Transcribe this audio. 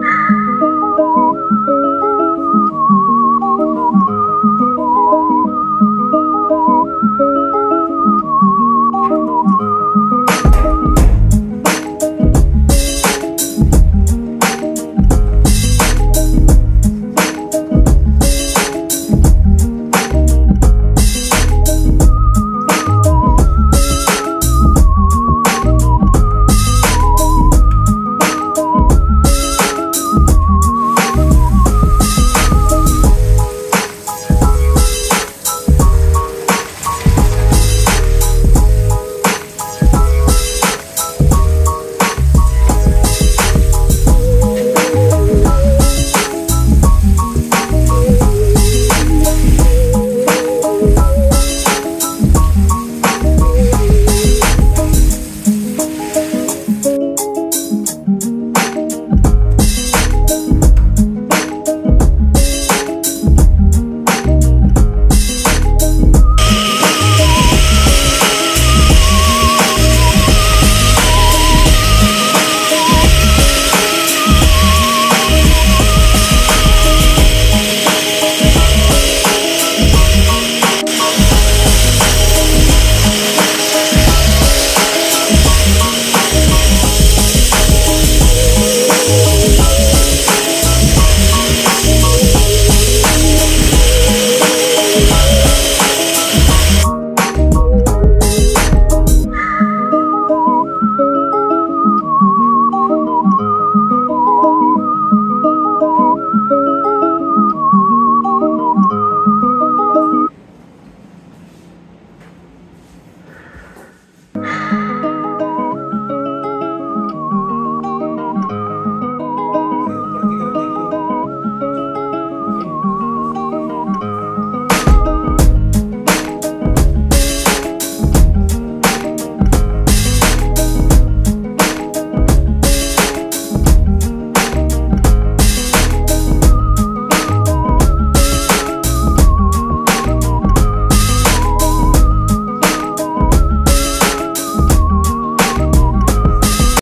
Bye.